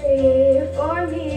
tree for me.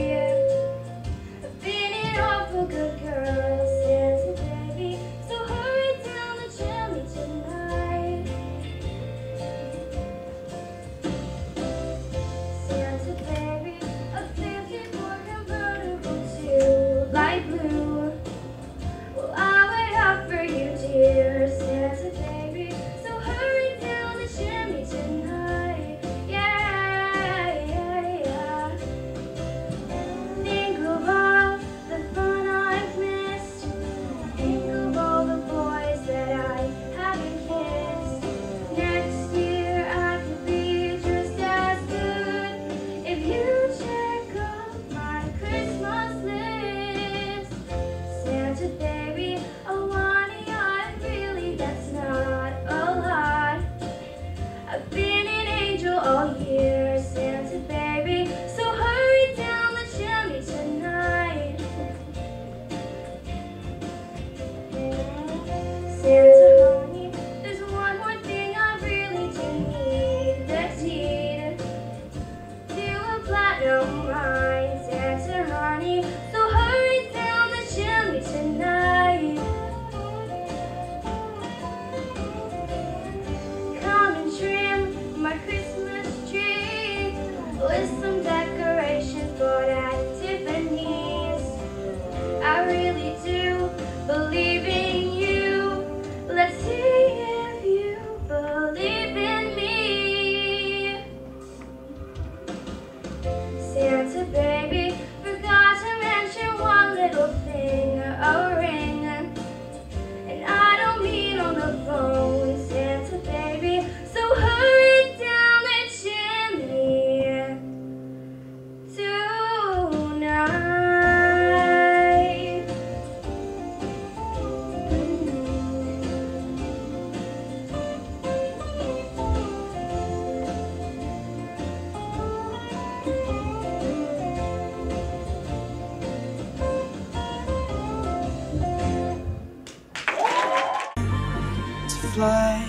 fly,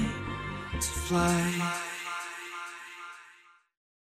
to fly. To fly.